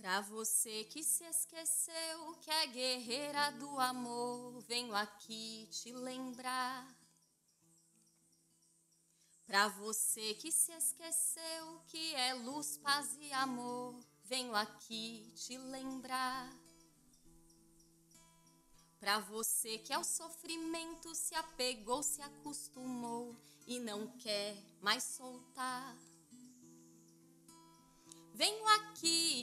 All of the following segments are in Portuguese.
Pra você que se esqueceu que é guerreira do amor, venho aqui te lembrar. Pra você que se esqueceu que é luz, paz e amor, venho aqui te lembrar. Pra você que ao sofrimento se apegou, se acostumou e não quer mais soltar.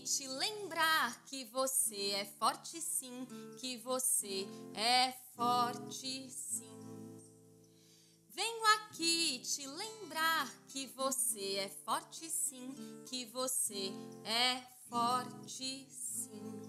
Te lembrar que você é forte sim, que você é forte sim. Venho aqui te lembrar que você é forte sim, que você é forte sim.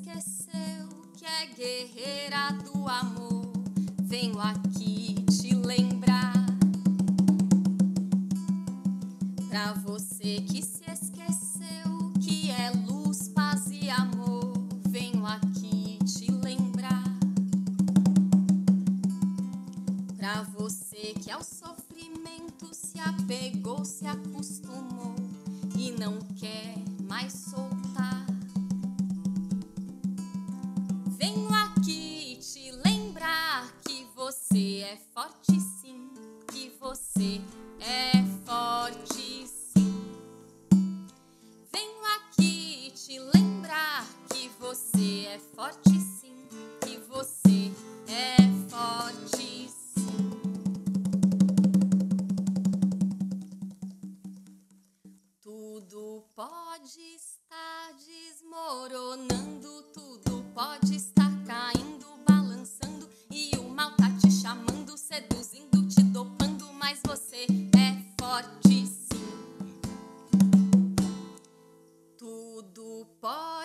Esqueceu que é guerreira do amor, venho aqui te lembrar. Pra você que se esqueceu que é luz, paz e amor, venho aqui te lembrar. Pra você que ao sofrimento se apegou, se acostumou é forte sim, que você é forte sim. Venho aqui te lembrar que você é forte sim, que você é forte sim. Tudo pode estar desmoronando,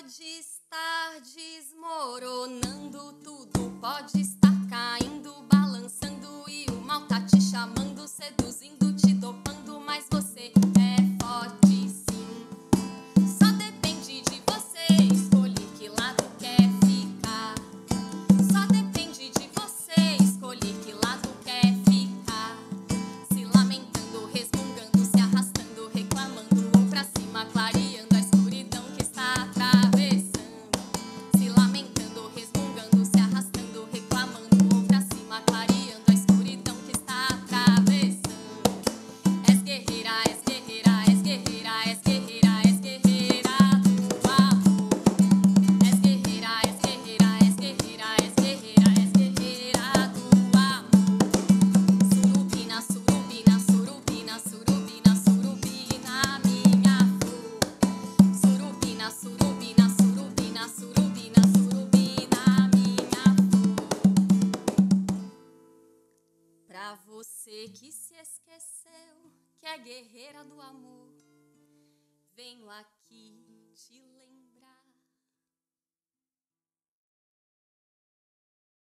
pode estar desmoronando, tudo pode estar caindo, balançando e o mal tá te chamando, seduzindo, te dopando, mas você guerreira do amor, venho aqui te.